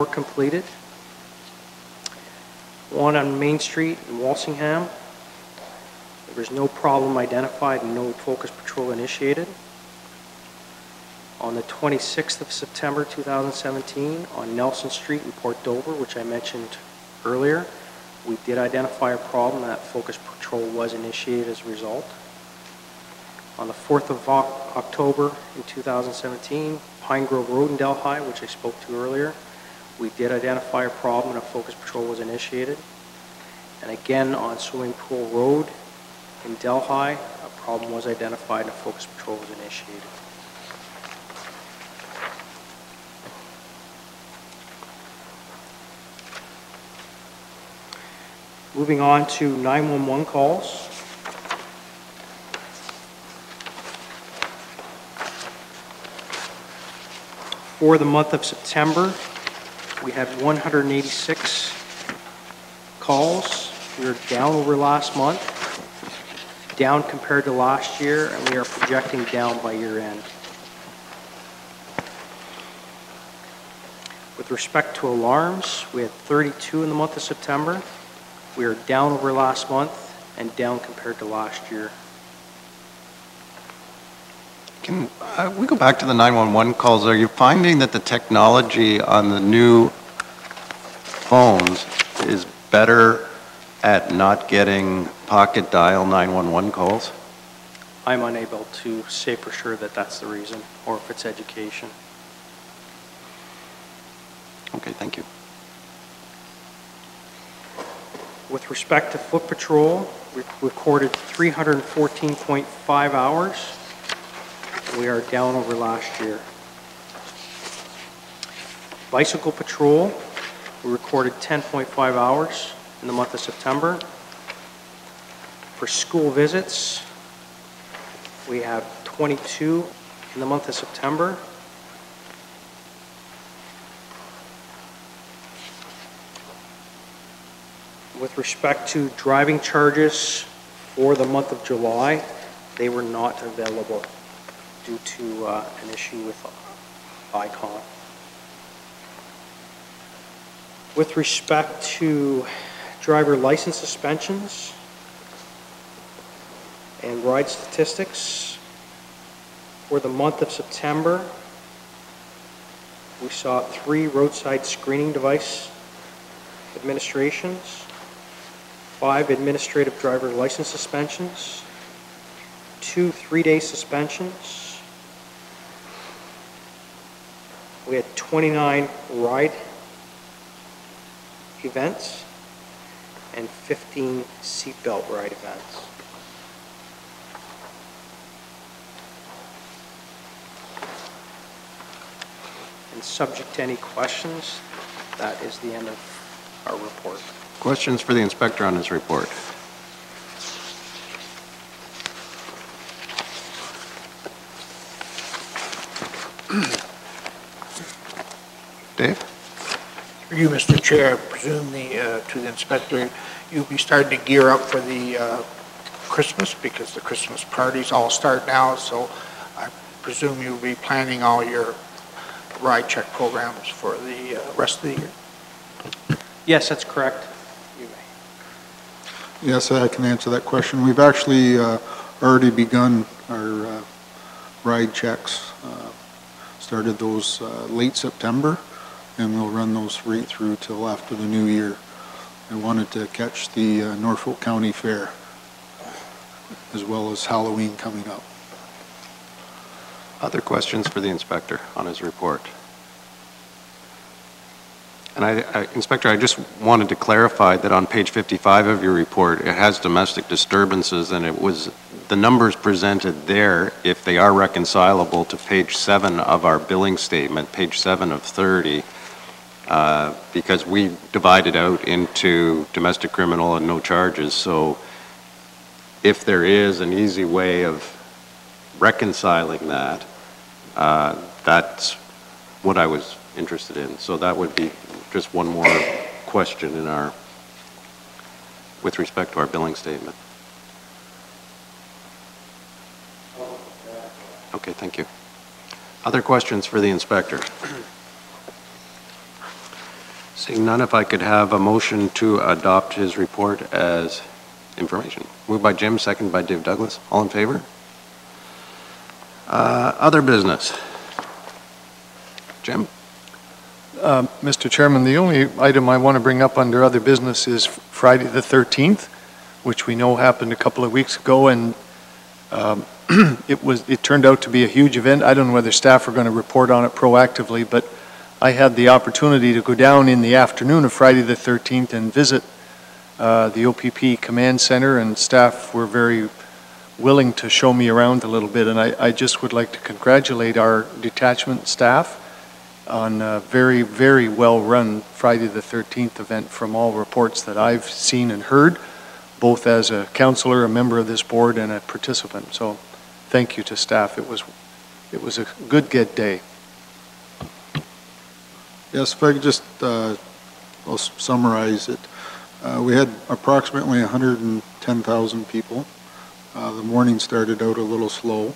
were completed. One on Main Street in Walsingham. There was no problem identified and no focus patrol initiated. On the 26th of September 2017, on Nelson Street in Port Dover, which I mentioned earlier, we did identify a problem, that focus patrol was initiated as a result. On the 4th of October in 2017, Pine Grove Road in Delhi, which I spoke to earlier, we did identify a problem and a focus patrol was initiated. And again, on Swimming Pool Road in Delhi, a problem was identified and a focus patrol was initiated. Moving on to 911 calls. For the month of September, we had 186 calls. We were down over last month, down compared to last year, and we are projecting down by year end. With respect to alarms, we had 32 in the month of September. We are down over last month and down compared to last year. Can uh, we go back to the 911 calls? Are you finding that the technology on the new phones is better at not getting pocket dial 911 calls? I'm unable to say for sure that that's the reason, or if it's education. Okay, thank you. With respect to foot patrol, we recorded 314.5 hours. We are down over last year. Bicycle patrol, we recorded 10.5 hours in the month of September. For school visits, we have 22 in the month of September. With respect to driving charges for the month of July, they were not available due to uh, an issue with ICON. With respect to driver license suspensions and ride statistics, for the month of September, we saw three roadside screening device administrations, five administrative driver license suspensions, two three-day suspensions. We had 29 ride events and 15 seatbelt ride events. And subject to any questions, that is the end of our report. Questions for the inspector on his report? Dave? For you, Mr. Chair, I presume the, uh, to the inspector, you'll be starting to gear up for the uh, Christmas, because the Christmas parties all start now, so I presume you'll be planning all your ride check programs for the uh, rest of the year. Yes, that's correct. You may. Yes, I can answer that question. We've actually uh, already begun our uh, ride checks. uh, Started those uh, late September, and we'll run those right through till after the new year. I wanted to catch the uh, Norfolk County Fair, as well as Halloween coming up. Other questions for the inspector on his report? And I, I- Inspector, I just wanted to clarify that on page 55 of your report, it has domestic disturbances, and it was, the numbers presented there, if they are reconcilable to page 7 of our billing statement, page 7 of 30, uh, because we divided out into domestic criminal and no charges, so if there is an easy way of reconciling that, uh, that's what I was interested in. So that would be just one more question in our, with respect to our billing statement. Okay, thank you. Other questions for the inspector? Seeing none, if I could have a motion to adopt his report as information. Moved by Jim, second by Dave Douglas. All in favor? Uh, Other business? Jim? Uh, Mr. Chairman, the only item I want to bring up under other business is Friday the 13th, which we know happened a couple of weeks ago, and um, it was, it turned out to be a huge event. I don't know whether staff are going to report on it proactively, but I had the opportunity to go down in the afternoon of Friday the 13th and visit uh, the OPP Command Center, and staff were very willing to show me around a little bit, and I, I just would like to congratulate our detachment staff on a very, very well-run Friday the 13th event from all reports that I've seen and heard, both as a counselor, a member of this board, and a participant. So thank you to staff. It was, it was a good get day. Yes, if I could just, uh, I'll summarize it. Uh, We had approximately 110,000 people. Uh, The morning started out a little slow,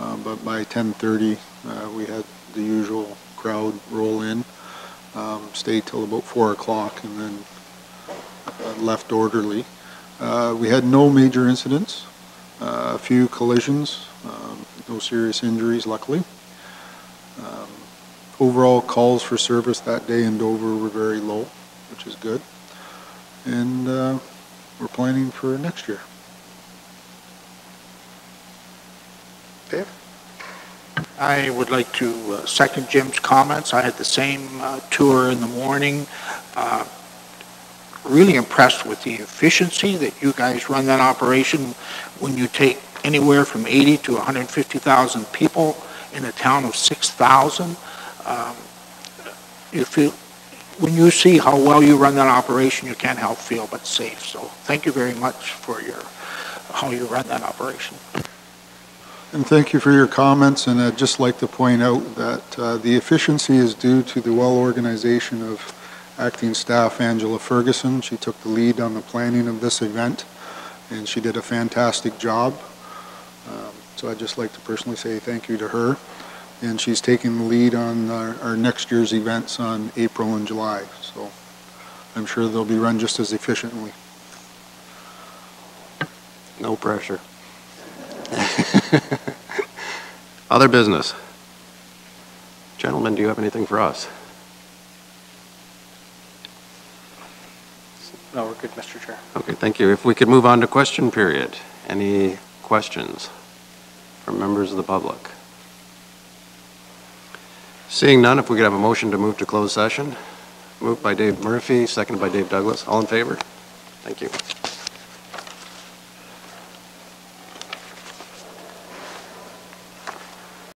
uh, but by 10:30, uh, we had the usual crowd roll in, um, stayed till about 4 o'clock, and then uh, left orderly. We had no major incidents, a few collisions, um, no serious injuries luckily. Overall calls for service that day in Dover were very low, which is good. And uh, we're planning for next year. Dave? I would like to uh, second Jim's comments. I had the same uh, tour in the morning. Uh, Really impressed with the efficiency that you guys run that operation when you take anywhere from 80 to 150,000 people in a town of 6,000. Um, If you, when you see how well you run that operation, you can't help feel but safe. So thank you very much for your, how you run that operation. And thank you for your comments, and I'd just like to point out that uh, the efficiency is due to the well organization of acting staff Angela Ferguson. She took the lead on the planning of this event, and she did a fantastic job. Um, So I'd just like to personally say thank you to her. And she's taking the lead on our, our next year's events on April and July, so I'm sure they'll be run just as efficiently. No pressure. Other business? Gentlemen, do you have anything for us? No, we're good, Mr. Chair. Okay, thank you. If we could move on to question period. Any questions from members of the public? Seeing none, if we could have a motion to move to closed session. Moved by Dave Murphy, seconded by Dave Douglas. All in favor? Thank you.